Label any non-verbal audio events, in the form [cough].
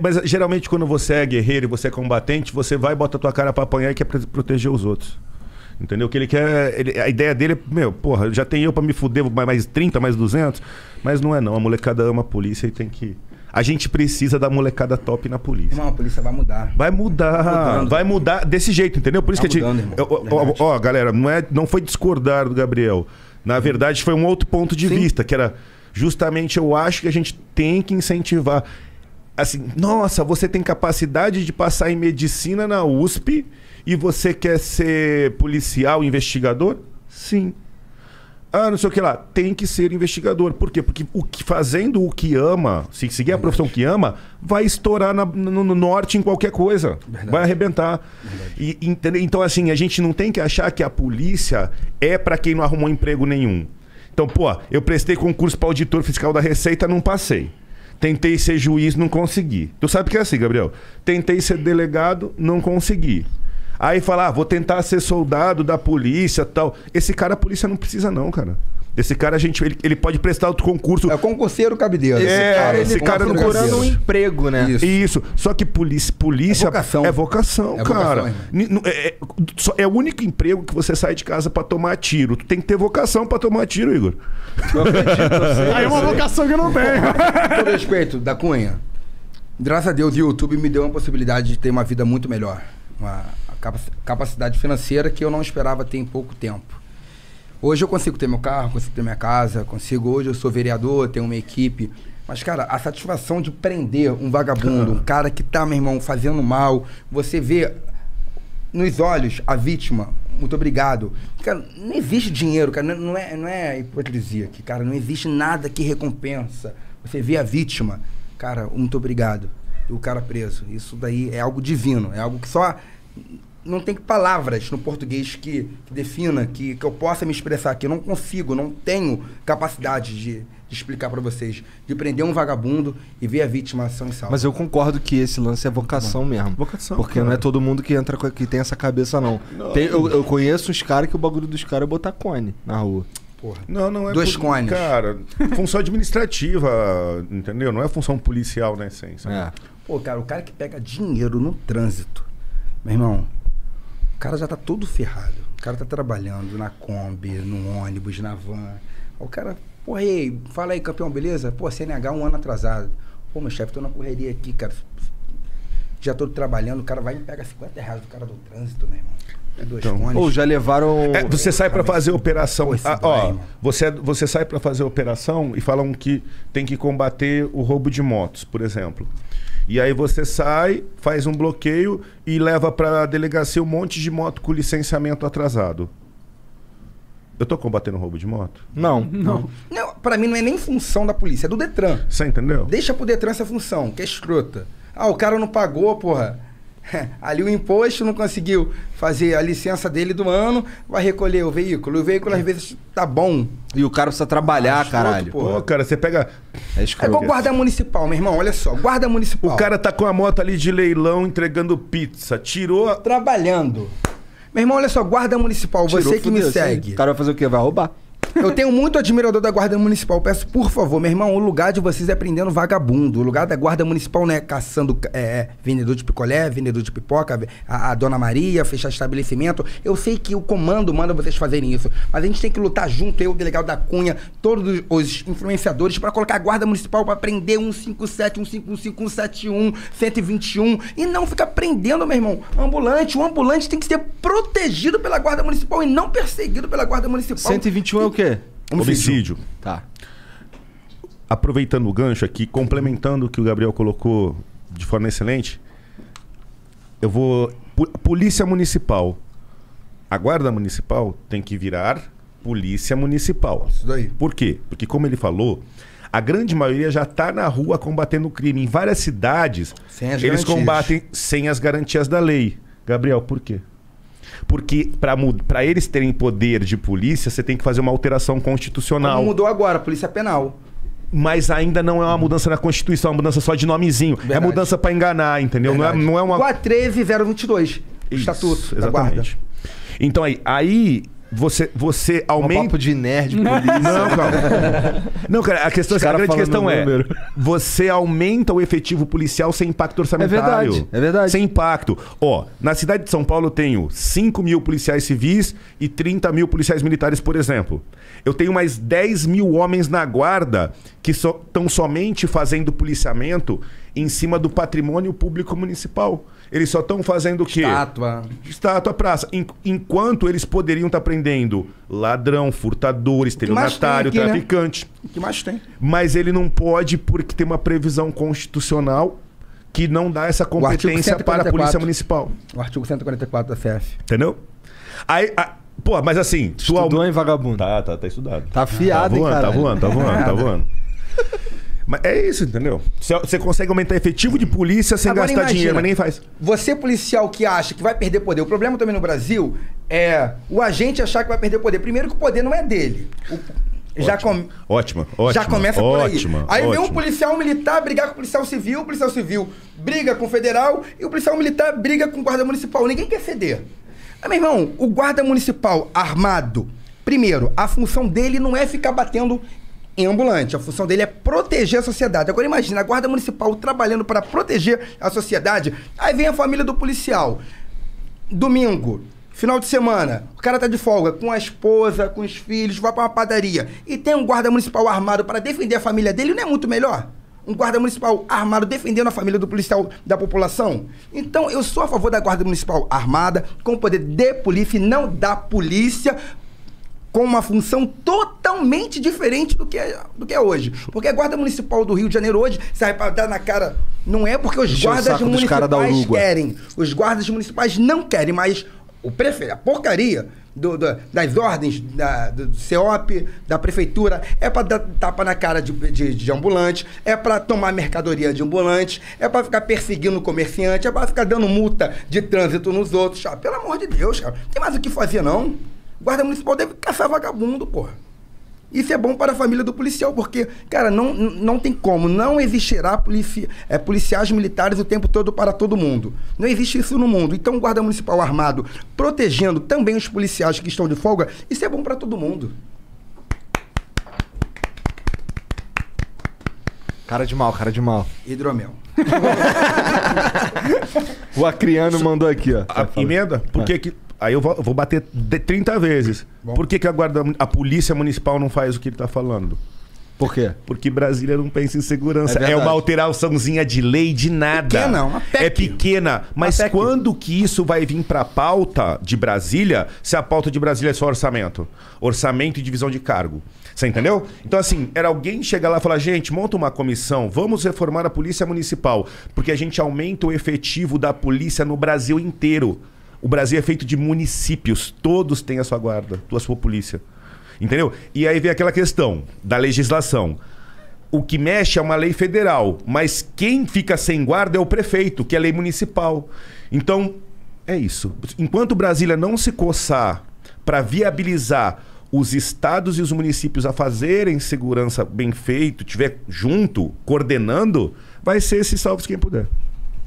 Mas geralmente quando você é guerreiro e você é combatente, você vai, bota a tua cara pra apanhar e quer proteger os outros. Entendeu? Que ele quer. ele- a ideia dele é, meu, porra, já tem eu pra me fuder, mais- mais 30, mais 200. Mas não é não. A molecada ama a polícia e tem que. A gente precisa da molecada top na polícia. Irmão, a polícia vai mudar. Vai mudar, mudando. vai mudar desse jeito, entendeu? Por isso Tá que a gente. mudando, irmão. Ó, ó, ó, galera, não, é, não foi discordar do Gabriel. Na verdade, foi um outro ponto de Sim. vista, que era justamente eu acho que a gente tem que incentivar. Assim, nossa, você tem capacidade de passar em medicina na USP e você quer ser policial, investigador? Sim. Ah, não sei o que lá. Tem que ser investigador. Por quê? Porque o que, fazendo o que ama, se seguir a profissão que ama, vai estourar na- no, no norte em qualquer coisa. Vai arrebentar. E? Então, assim, a gente não tem que achar que a polícia é para quem não arrumou emprego nenhum. Então, pô, eu prestei concurso para auditor fiscal da Receita, não passei. Tentei ser juiz, não consegui. Tu sabe que é assim, Gabriel? Tentei ser delegado, não consegui. Aí fala, ah, vou tentar ser soldado da polícia tal. Esse cara a polícia não precisa, não, cara. Esse cara, a gente, ele, ele pode prestar outro concurso. É concurseiro cabideiro. Esse É, cara, esse cara tá procurando um emprego, né? Isso. Isso. Só que polícia, polícia É vocação. é vocação, É cara. vocação, é, é- só- é o único emprego que você sai de casa pra tomar tiro. Tu tem que ter vocação pra tomar tiro, Igor. Eu acredito, eu sei, Aí é uma vocação que eu não tenho. Com todo [laughs] respeito, da Cunha. Graças a Deus, o YouTube me deu uma possibilidade de ter uma vida muito melhor. Uma capac- capacidade financeira que eu não esperava ter em pouco tempo. Hoje eu consigo ter meu carro, consigo ter minha casa, consigo. Hoje eu sou vereador, tenho uma equipe. Mas, cara, a satisfação de prender um vagabundo, um cara que tá, meu irmão, fazendo mal, você vê nos olhos a vítima, muito obrigado. Cara, não existe dinheiro, cara, não é, não é hipocrisia aqui, cara, não existe nada que recompensa. Você vê a vítima, cara, muito obrigado. E o cara preso. Isso daí é algo divino, é algo que só não tem palavras no português que, que defina, que, que eu possa me expressar aqui. Eu não consigo, não tenho capacidade de, de explicar pra vocês. De prender um vagabundo e ver a vítima são e salva. Mas eu concordo que esse lance é vocação mesmo. Vocação, Porque cara. não é todo mundo que entra com, que tem essa cabeça, não. Tem- eu, eu conheço uns caras que o bagulho dos caras é botar cone na rua. Porra. Não, não é. Dois por- cones. Cara, função administrativa, entendeu? Não é função policial na essência. É. Pô, cara, o cara que pega dinheiro no trânsito, meu irmão, o cara já tá todo ferrado. O cara tá trabalhando na Kombi, no ônibus, na van. O cara, pô, ei, fala aí, campeão, beleza? Pô, CNH um ano atrasado. Pô, meu chefe, tô na correria aqui, cara. Já tô trabalhando, o cara vai e pega 50 reais do cara do trânsito, meu irmão. É dois Então, cones. Ou já levaram. É, você sai pra fazer operação. Ah, ó, você, você sai pra fazer operação e falam que tem que combater o roubo de motos, por exemplo. E aí você sai, faz um bloqueio e leva pra delegacia um monte de moto com licenciamento atrasado. Eu tô combatendo o roubo de moto? Não. Não. Não, pra mim não é nem função da polícia, é do Detran. Você entendeu? Deixa pro Detran essa função, que é escrota. Ah, o cara não pagou, porra. [laughs] Ali o imposto não conseguiu fazer a licença dele do ano, vai recolher o veículo. O veículo às vezes tá bom. E o cara precisa trabalhar, Ah, caralho. Pô, cara, você pega. É É igual guarda municipal, meu irmão. Olha só, guarda municipal. O cara tá com a moto ali de leilão entregando pizza. Tirou. a- trabalhando. Meu irmão, olha só, guarda municipal, Tirou, você que me fudeu, segue. sim. O cara vai fazer o quê? Vai roubar. Eu tenho muito admirador da Guarda Municipal. Peço, por favor, meu irmão, o lugar de vocês é prendendo vagabundo. O lugar da Guarda Municipal não é caçando é, vendedor de picolé, vendedor de pipoca, a, a Dona Maria, fechar estabelecimento. Eu sei que o comando manda vocês fazerem isso. Mas a gente tem que lutar junto, eu, o delegado da Cunha, todos os influenciadores, para colocar a Guarda Municipal para prender 157, 155, 171, 121. E não ficar prendendo, meu irmão, ambulante. O ambulante tem que ser protegido pela Guarda Municipal e não perseguido pela Guarda Municipal. 121 é o quê? Homicídio. Tá. aproveitando o gancho aqui, complementando o que o Gabriel colocou de forma excelente, eu vou. Polícia Municipal. A Guarda Municipal tem que virar Polícia Municipal. Isso daí. Por quê? Porque, como ele falou, a grande maioria já está na rua combatendo o crime. Em várias cidades, Sem as eles garantias. combatem sem as garantias da lei. Gabriel, por quê? Porque para eles terem poder de polícia, você tem que fazer uma alteração constitucional. Como mudou agora, Polícia Penal. Mas ainda não é uma mudança na Constituição, é uma mudança só de nomezinho. É Verdade. mudança pra enganar, entendeu? Não é, não é uma. Igual a 13022, Isso, Estatuto da Guarda. exatamente. Então aí, aí você, você Um aumenta. papo de nerd, [laughs] polícia. Não, calma. Não, cara, a questão Os a cara grande questão é: número. você aumenta o efetivo policial sem impacto orçamentário. verdade, é verdade. Sem impacto. Ó, na cidade de São Paulo eu tenho 5 mil policiais civis e 30 mil policiais militares, por exemplo. Eu tenho mais 10 mil homens na guarda que estão somente fazendo policiamento em cima do patrimônio público municipal. Eles só estão fazendo o quê? Estátua. Estátua, praça. En- enquanto eles poderiam estar prendendo ladrão, furtador, estelionatário, aqui, né? traficante. O que mais tem? Mas ele não pode porque tem uma previsão constitucional que não dá essa competência para a 144. Polícia Municipal. O artigo 144 da CF. Entendeu? Aí, a- pô, mas assim, tu Estudou, hein, vagabundo? Tá, tá, tá estudado. Tá afiado, tá hein, voando, tá caralho? voando, tá voando, tá [laughs] voando. Mas é isso, entendeu? Você- consegue aumentar efetivo de polícia sem Agora gastar imagina, dinheiro, mas nem faz. Você, policial que acha que vai perder poder, o problema também no Brasil é o agente achar que vai perder poder. Primeiro que o poder não é dele. O- já, com- Ótima, ótima. já começa por aí. ótima, Aí vem um ótima. policial militar brigar com o policial civil, o policial civil briga com o federal e o policial militar briga com o guarda municipal. Ninguém quer ceder. Ah, meu irmão, o guarda municipal armado, primeiro, a função dele não é ficar batendo ambulante. A função dele é proteger a sociedade. Agora imagina, a guarda municipal trabalhando para proteger a sociedade. Aí vem a família do policial. Domingo, final de semana, o cara tá de folga com a esposa, com os filhos, vai pra uma padaria e tem um guarda municipal armado para defender a família dele, não é muito melhor? Um guarda municipal armado defendendo a família do policial da população? Então, eu sou a favor da guarda municipal armada, com poder de polícia não da polícia com uma função totalmente diferente do que é, do que é hoje. Porque a Guarda Municipal do Rio de Janeiro hoje sai para dar na cara. Não é porque os o guardas municipais querem. Os guardas municipais não querem, mas o prefeito, a porcaria do- do- das ordens da, do, do CEOP, da prefeitura, é para dar tapa na cara de, de, de ambulante, é para tomar mercadoria de ambulante, é para ficar perseguindo o comerciante, é para ficar dando multa de trânsito nos outros. Ah, pelo amor de Deus, cara. Não tem mais o que fazer, não. Guarda municipal deve caçar vagabundo, porra. Isso é bom para a família do policial, porque, cara, não, não tem como. Não existirá polici é, policiais militares o tempo todo para todo mundo. Não existe isso no mundo. Então, o guarda municipal armado protegendo também os policiais que estão de folga, isso é bom para todo mundo. Cara de mal, cara de mal. Hidromel. [laughs] O Acriano mandou aqui, ó. A emenda? Por que que... Aí eu vou, eu vou bater de 30 vezes. Bom. Por que, que a, guarda, a polícia municipal não faz o que ele tá falando? Por quê? Porque Brasília não pensa em segurança. É É, uma alteraçãozinha de lei de nada. Pequena, uma PEC. É pequena. Mas quando que isso vai vir pra pauta de Brasília, se a pauta de Brasília é só orçamento? Orçamento e divisão de cargo. Você entendeu? Então, assim, era alguém chegar lá e falar: gente, monta uma comissão, vamos reformar a Polícia Municipal, porque a gente aumenta o efetivo da polícia no Brasil inteiro. O Brasil é feito de municípios, todos têm a sua guarda, a sua polícia. Entendeu? E aí vem aquela questão da legislação. O que mexe é uma lei federal, mas quem fica sem guarda é o prefeito, que é lei municipal. Então, é isso. Enquanto Brasília não se coçar para viabilizar os estados e os municípios a fazerem segurança bem feito, tiver junto, coordenando, vai ser esse salve quem puder.